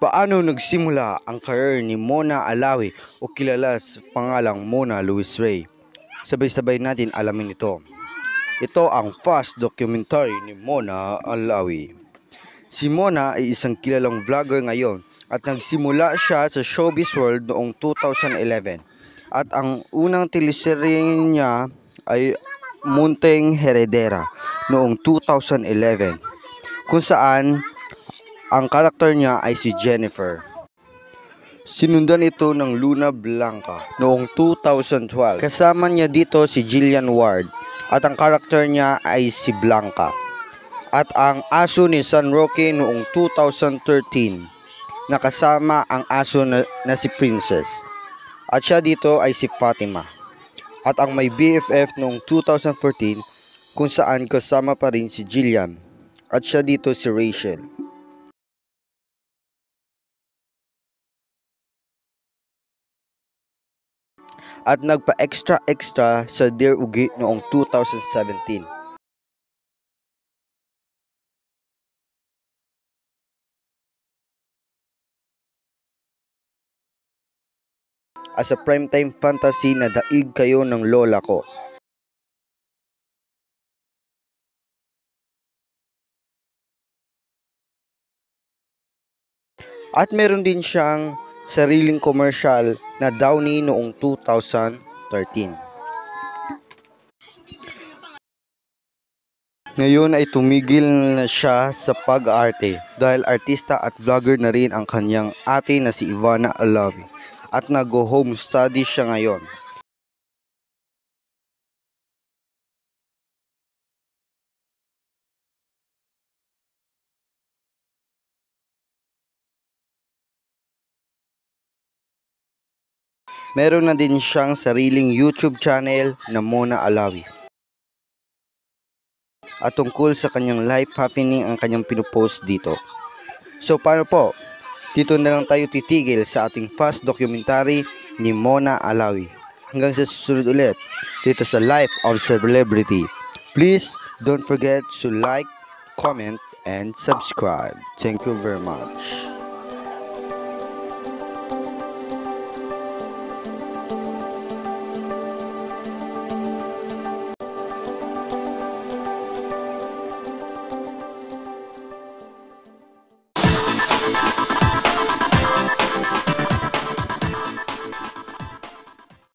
Paano nagsimula ang career ni Mona Alawi o kilala sa pangalang Mona Luis Ray? Sabay-sabay natin alamin ito. Ito ang fast documentary ni Mona Alawi. Si Mona ay isang kilalang vlogger ngayon at nagsimula siya sa showbiz world noong 2011. At ang unang teleserye niya ay Munteng Heredera noong 2011 kung saan ang karakter niya ay si Jennifer. Sinundan ito ng Luna Blanca noong 2012. Kasama niya dito si Jillian Ward at ang karakter niya ay si Blanca. At ang aso ni San Roque noong 2013 nakasama ang aso na, na si Princess. At siya dito ay si Fatima. At ang may BFF noong 2014 kung saan kasama pa rin si Jillian. At siya dito si Rachel. at nagpa-extra-extra sa Dear Ugi noong 2017. As a primetime fantasy na daig kayo ng lola ko. At meron din siyang sariling commercial na Downy noong 2013. Ngayon ay tumigil na siya sa pag-arte dahil artista at vlogger na rin ang kanyang ate na si Ivana Alawi at nag-home study siya ngayon. Meron na din siyang sariling YouTube channel na Mona Alawi. At tungkol sa kanyang life happening ang kanyang pinupost dito. So paano po? Dito na lang tayo titigil sa ating fast documentary ni Mona Alawi. Hanggang sa susunod ulit dito sa Life of Celebrity. Please don't forget to like, comment, and subscribe. Thank you very much.